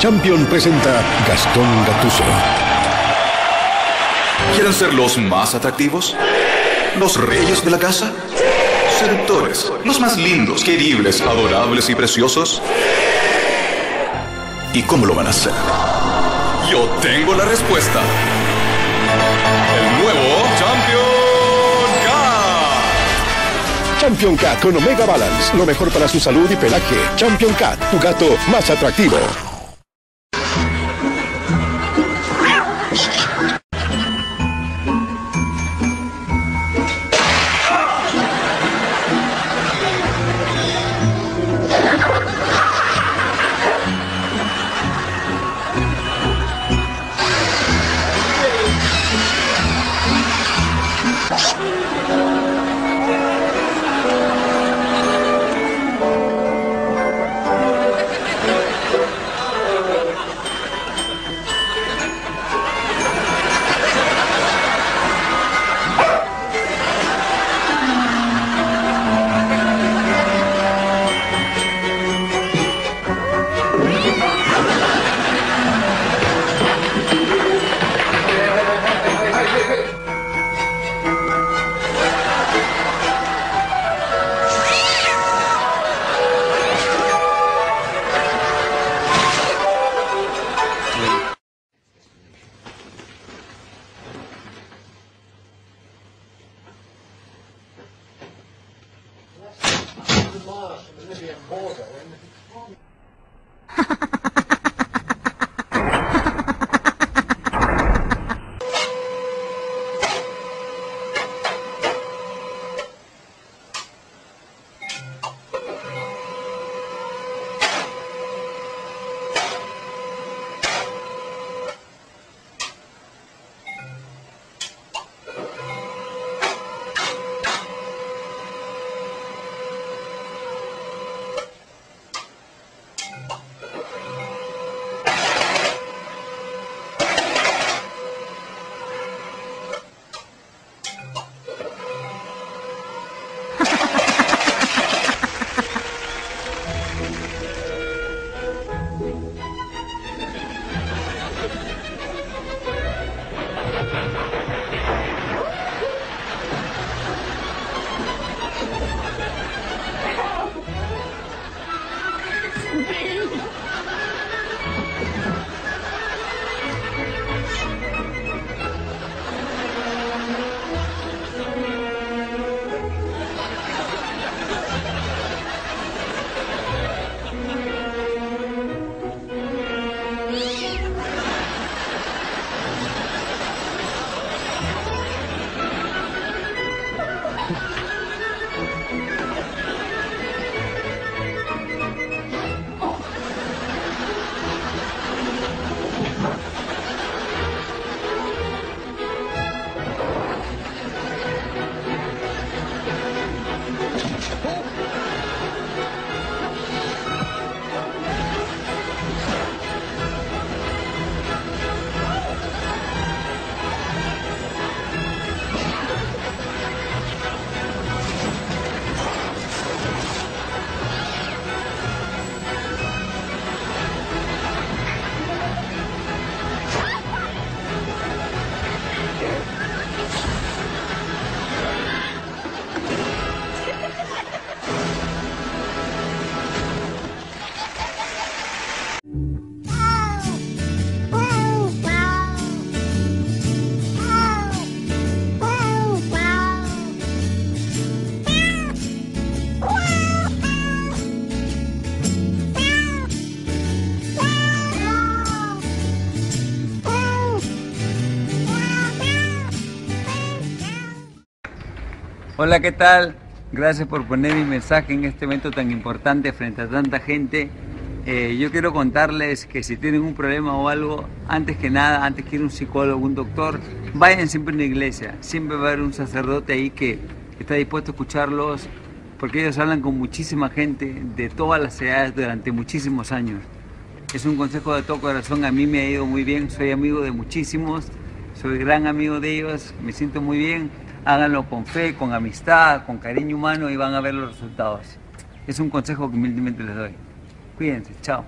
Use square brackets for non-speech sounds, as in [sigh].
Champion presenta Gastón Gatuso. ¿Quieren ser los más atractivos? ¿Los reyes de la casa? ¿Seductores? ¿Los más lindos, queribles, adorables y preciosos? ¿Y cómo lo van a hacer? Yo tengo la respuesta. El nuevo Champion Cat. Champion Cat con Omega Balance. Lo mejor para su salud y pelaje. Champion Cat, tu gato más atractivo. from the Libyan border. [laughs] Hola, ¿qué tal? Gracias por poner mi mensaje en este evento tan importante frente a tanta gente. Eh, yo quiero contarles que si tienen un problema o algo, antes que nada, antes que ir a un psicólogo, un doctor, vayan siempre a una iglesia. Siempre va a haber un sacerdote ahí que está dispuesto a escucharlos, porque ellos hablan con muchísima gente de todas las edades durante muchísimos años. Es un consejo de todo corazón, a mí me ha ido muy bien, soy amigo de muchísimos, soy gran amigo de ellos, me siento muy bien háganlo con fe, con amistad, con cariño humano y van a ver los resultados. Es un consejo que humildemente les doy. Cuídense, chao.